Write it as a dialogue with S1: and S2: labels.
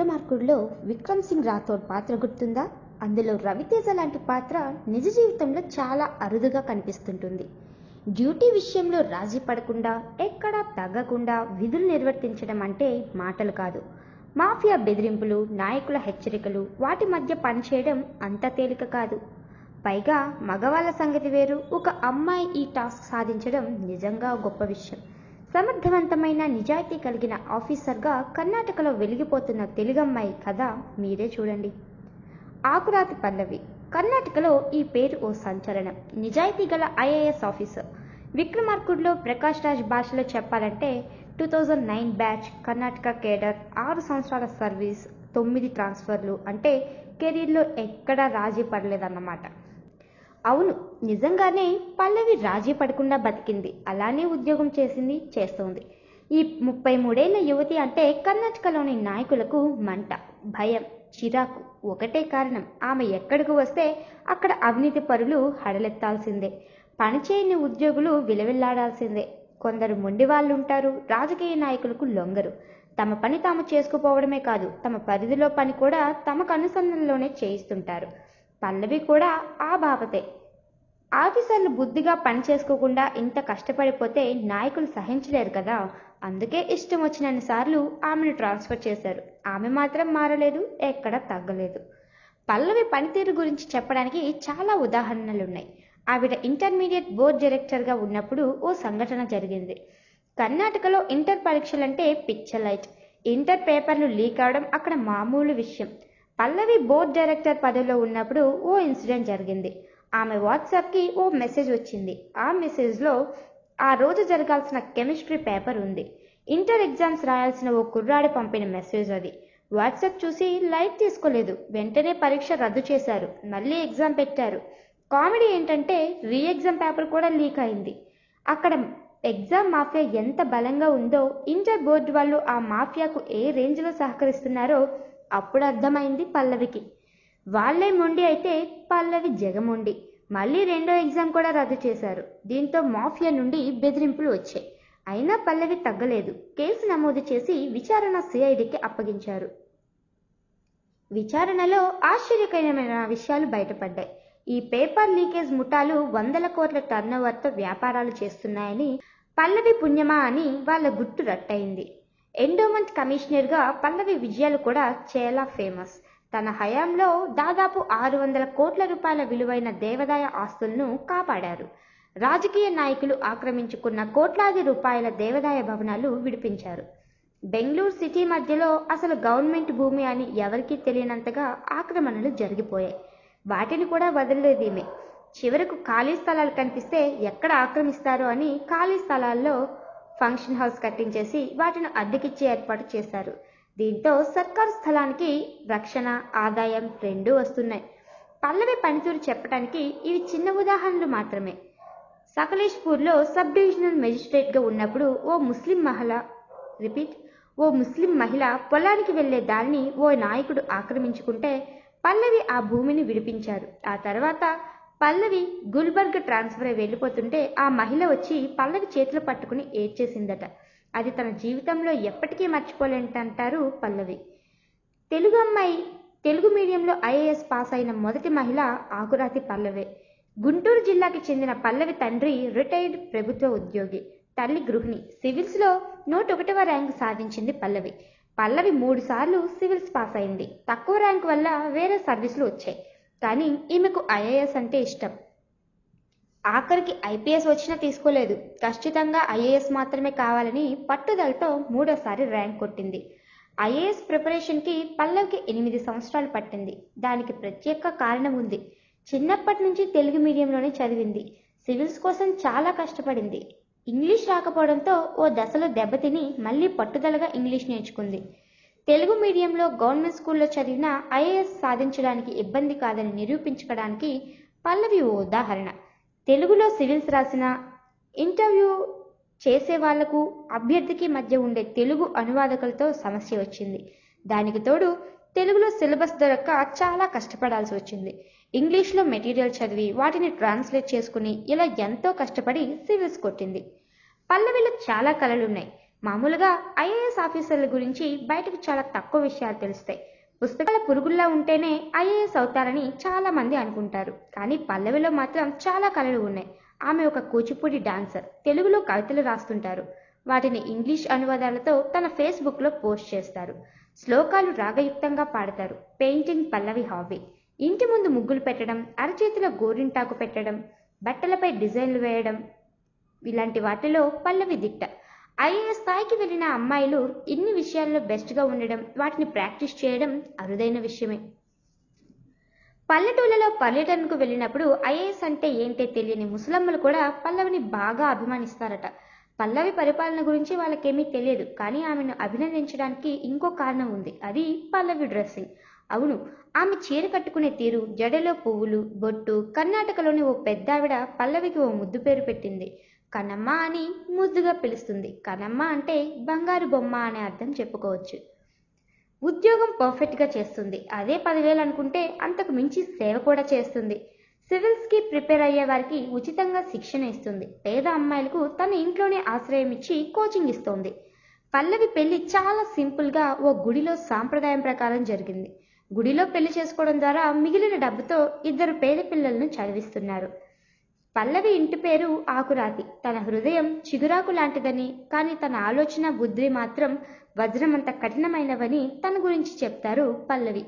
S1: విక్రమార్కుడిలో విక్రమ్ సింగ్ రాథోడ్ పాత్ర గుర్తుందా? అందులో రవితేజ లాంటి పాత్ర నిజ జీవితంలో చాలా అరుదుగా కనిపిస్తుంటుంది. డ్యూటీ విషయంలో రాజీ పడకుండా ఎక్కడా తగ్గకుండా విధులు నిర్వర్తించడం అంటే మాటలు కాదు. మాఫియా బెదిరింపులు నాయకుల హెచ్చరికలు వాటి మధ్య పనిచేయడం అంత తేలిక కాదు. పైగా మగవాళ్ళ సంగతి వేరు ఒక అమ్మాయి ఈ టాస్క్ సాధించడం నిజంగా గొప్ప విషయం. సమర్థవంతమైన నిజాయితీ కలిగిన ఆఫీసర్గా కర్ణాటకలో వెలిగిపోతున్న తెలుగమ్మాయి కథ మీరే చూడండి. ఆకురాతి పల్లవి. కర్ణాటకలో ఈ పేరు ఓ సంచలనం. నిజాయితీ గల ఐఏఎస్ ఆఫీసర్. విక్రమార్కుడ్లో ప్రకాష్ రాజ్ భాషలో చెప్పాలంటే two thousand nine batch Karnataka cadre ఆరు సంవత్సరాల సర్వీస్ తొమ్మిది ట్రాన్స్ఫర్లు అంటే కెరీర్లో ఎక్కడా రాజీ పడలేదన్నమాట. అవును నిజంగానే పల్లవి రాజీ పడకుండా బతికింది. అలానే ఉద్యోగం చేసింది చేస్తోంది. ఈ ముప్పై మూడేళ్ళ యువతి అంటే కర్ణాటకలోని నాయకులకు మంట భయం చిరాకు ఒకటే కారణం. ఆమె ఎక్కడికి వస్తే అక్కడ అవినీతి పరులు హడలెత్తాల్సిందే. పనిచేయని ఉద్యోగులు విలవిల్లాడాల్సిందే. కొందరు మొండి వాళ్ళు ఉంటారు రాజకీయ నాయకులకు లొంగరు. తమ పని తాము చేసుకుపోవడమే కాదు తమ పరిధిలో పని కూడా తమకు అనుసంధానంలోనే చేయిస్తుంటారు. పల్లవి కూడా ఆ బాబతే ఆఫీసర్లు బుద్ధిగా పని చేసుకోకుండా ఇంత కష్టపడిపోతే నాయకులు సహించలేరు కదా. అందుకే ఇష్టం వచ్చినన్ని సార్లు ఆమెను ట్రాన్స్ఫర్ చేశారు. ఆమె మాత్రం మారలేదు ఎక్కడ తగ్గలేదు. పల్లవి పనితీరు గురించి చెప్పడానికి చాలా ఉదాహరణలున్నాయి. ఆవిడ ఇంటర్మీడియట్ బోర్డ్ డైరెక్టర్గా ఉన్నప్పుడు ఓ సంఘటన జరిగింది. కర్ణాటకలో ఇంటర్ పరీక్షలంటే పిక్చర్ లైట్ ఇంటర్ పేపర్లు లీక్ అవడం అక్కడ మామూలు విషయం. పల్లవి బోర్డ్ డైరెక్టర్ పదవిలో ఉన్నప్పుడు ఓ ఇన్సిడెంట్ జరిగింది. ఆమె వాట్సాప్కి ఓ మెసేజ్ వచ్చింది. ఆ మెసేజ్లో ఆ రోజు జరగాల్సిన కెమిస్ట్రీ పేపర్ ఉంది. ఇంటర్ ఎగ్జామ్స్ రాయాల్సిన ఓ కుర్రాడి పంపిన మెసేజ్ అది. వాట్సాప్ చూసి లైక్ తీసుకోలేదు. వెంటనే పరీక్ష రద్దు చేశారు. మళ్ళీ ఎగ్జామ్ పెట్టారు. కామెడీ ఏంటంటే రీ ఎగ్జామ్ పేపర్ కూడా లీక్ అయింది. అక్కడ ఎగ్జామ్ మాఫియా ఎంత బలంగా ఉందో ఇంటర్ బోర్డు వాళ్ళు ఆ మాఫియాకు ఏ రేంజ్లో సహకరిస్తున్నారో అప్పుడు అర్థమైంది పల్లవికి. వాళ్ళే మొండి అయితే పల్లవి జగమొండి. మళ్ళీ రెండో ఎగ్జామ్ కూడా రద్దు చేశారు. దీంతో మాఫియా నుండి బెదిరింపులు వచ్చాయి. అయినా పల్లవి తగ్గలేదు. కేసు నమోదు చేసి విచారణ సిఐడికి అప్పగించారు. విచారణలో ఆశ్చర్యకరమైన విషయాలు బయటపడ్డాయి. ఈ పేపర్ లీకేజ్ ముఠాలు వందల కోట్ల టర్నోవర్తో వ్యాపారాలు చేస్తున్నాయని పల్లవి పుణ్యమా అని వాళ్ళ గుట్టు రట్టయింది. ఎండోమెంట్ కమిషనర్గా పల్లవి విజయాలు కూడా చాలా ఫేమస్. తన హయాంలో దాదాపు ఆరు వందల కోట్ల రూపాయల విలువైన దేవాదాయ ఆస్తులను కాపాడారు. రాజకీయ నాయకులు ఆక్రమించుకున్న కోట్లాది రూపాయల దేవాదాయ భవనాలు విడిపించారు. బెంగళూరు సిటీ మధ్యలో అసలు గవర్నమెంట్ భూమి అని ఎవరికీ తెలియనంతగా ఆక్రమణలు జరిగిపోయాయి. వాటిని కూడా వదలలేదు ఈమె చివరకు ఖాళీ స్థలాలు కనిపిస్తే ఎక్కడ ఆక్రమిస్తారో అని ఖాళీ స్థలాల్లో ఫంక్షన్ హౌస్ కట్టించేసి వాటిని అద్దెకిచ్చి ఏర్పాటు చేశారు. దీంతో సర్కారు స్థలానికి రక్షణ ఆదాయం రెండూ వస్తున్నాయి. పల్లవి పనితీరు చెప్పడానికి ఇవి చిన్న ఉదాహరణలు మాత్రమే. సకలేష్పూర్లో సబ్ డివిజనల్ మెజిస్ట్రేట్గా ఉన్నప్పుడు ఓ ముస్లిం మహిళ రిపీట్ ఓ ముస్లిం మహిళ పొలానికి వెళ్ళే దారిని ఓ నాయకుడు ఆక్రమించుకుంటే పల్లవి ఆ భూమిని విడిపించారు. ఆ తర్వాత పల్లవి గుల్బర్గ్ ట్రాన్స్ఫర్ అయి వెళ్ళిపోతుంటే ఆ మహిళ వచ్చి పల్లవి చేతులు పట్టుకుని ఏడ్చేసిందట. అది తన జీవితంలో ఎప్పటికీ మర్చిపోలేంటంటారు పల్లవి. తెలుగు అమ్మాయి తెలుగు మీడియంలో ఐఏఎస్ పాస్ అయిన మొదటి మహిళ ఆకురాతి పల్లవే. గుంటూరు జిల్లాకి చెందిన పల్లవి తండ్రి రిటైర్డ్ ప్రభుత్వ ఉద్యోగి తల్లి గృహిణి. సివిల్స్లో నూట ఒకటవ ర్యాంకు సాధించింది పల్లవి. పల్లవి మూడుసార్లు సివిల్స్ పాస్ అయింది. తక్కువ ర్యాంక్ వల్ల వేరే సర్వీసులు వచ్చాయి. కానీ ఈమెకు ఐఏఎస్ అంటే ఇష్టం. ఆఖరికి ఐపీఎస్ వచ్చినా తీసుకోలేదు. ఖచ్చితంగా ఐఏఎస్ మాత్రమే కావాలని పట్టుదలతో మూడోసారి ర్యాంక్ కొట్టింది. ఐఏఎస్ ప్రిపరేషన్కి పల్లవికి ఎనిమిది సంవత్సరాలు పట్టింది. దానికి ప్రత్యేక కారణం ఉంది. చిన్నప్పటి నుంచి తెలుగు మీడియంలోనే చదివింది. సివిల్స్ కోసం చాలా కష్టపడింది. ఇంగ్లీష్ రాకపోవడంతో ఓ దశలో దెబ్బతిని మళ్ళీ పట్టుదలగా ఇంగ్లీష్ నేర్చుకుంది. తెలుగు మీడియంలో గవర్నమెంట్ స్కూల్లో చదివిన ఐఏఎస్ సాధించడానికి ఇబ్బంది కాదని నిరూపించుకోవడానికి పల్లవి ఓ ఉదాహరణ. తెలుగులో సివిల్స్ రాసిన ఇంటర్వ్యూ చేసే వాళ్ళకు అభ్యర్థికి మధ్య ఉండే తెలుగు అనువాదకులతో సమస్య వచ్చింది. దానికి తోడు తెలుగులో సిలబస్ దొరక్క చాలా కష్టపడాల్సి వచ్చింది. ఇంగ్లీష్లో మెటీరియల్ చదివి వాటిని ట్రాన్స్లేట్ చేసుకుని ఇలా ఎంతో కష్టపడి సివిల్స్ కొట్టింది. పల్లవిలో చాలా కళలున్నాయి మామూలుగా ఐఏఎస్ ఆఫీసర్ల గురించి బయటకు చాలా తక్కువ విషయాలు తెలుస్తాయి. పుస్తకాల పురుగుల్లా ఉంటేనే ఐఏఎస్ అవుతారని చాలామంది అనుకుంటారు. కానీ పల్లవిలో మాత్రం చాలా కళలు ఉన్నాయి. ఆమె ఒక కూచిపూడి డాన్సర్. తెలుగులో కవితలు రాస్తుంటారు. వాటిని ఇంగ్లీష్ అనువాదాలతో తన ఫేస్బుక్లో పోస్ట్ చేస్తారు. శ్లోకాలు రాగయుక్తంగా పాడతారు. Painting Pallavi hobby. ఇంటి ముందు ముగ్గులు పెట్టడం అరచేతిలో గోరింటాకు పెట్టడం బట్టలపై డిజైన్లు వేయడం ఇలాంటి వాటిలో పల్లవి దిట్ట. ఐఏఎస్ స్థాయికి వెళ్ళిన అమ్మాయిలు ఇన్ని విషయాల్లో బెస్ట్గా ఉండడం వాటిని ప్రాక్టీస్ చేయడం అరుదైన విషయమే. పల్లెటూళ్ళలో పర్యటనకు వెళ్ళినప్పుడు ఐఏఎస్ అంటే ఏంటో తెలియని ముసలమ్మలు కూడా పల్లవిని బాగా అభిమానిస్తారట. పల్లవి పరిపాలన గురించి వాళ్ళకేమీ తెలియదు కానీ ఆమెను అభినందించడానికి ఇంకో కారణం ఉంది. అది పల్లవి డ్రెస్సింగ్. అవును ఆమె చీర కట్టుకునే తీరు జడలో పువ్వులు బొట్టు కర్ణాటకలోని ఓ పెద్దావిడ పల్లవికి ఓ ముద్దు పేరు పెట్టింది. కనమ్మ అని ముద్దుగా పిలుస్తుంది. కనమ్మ అంటే బంగారు బొమ్మ అనే అర్థం చెప్పుకోవచ్చు. ఉద్యోగం పర్ఫెక్ట్గా చేస్తుంది. అదే పదివేలు అనుకుంటే అంతకు మించి సేవ కూడా చేస్తుంది. సివిల్స్కి ప్రిపేర్ అయ్యే వారికి ఉచితంగా శిక్షణ ఇస్తుంది. పేద అమ్మాయిలకు తన ఇంట్లోనే ఆశ్రయం ఇచ్చి కోచింగ్ ఇస్తోంది. పల్లవి పెళ్ళి చాలా సింపుల్గా ఓ గుడిలో సాంప్రదాయం ప్రకారం జరిగింది. గుడిలో పెళ్ళి చేసుకోవడం ద్వారా మిగిలిన డబ్బుతో ఇద్దరు పేద పిల్లలను చదివిస్తున్నారు. పల్లవి ఇంటి పేరు ఆకురాతి. తన హృదయం చిగురాకు లాంటిదని కానీ తన ఆలోచన బుద్ధి మాత్రం వజ్రమంత కఠినమైనవని తన గురించి చెప్తారు పల్లవి.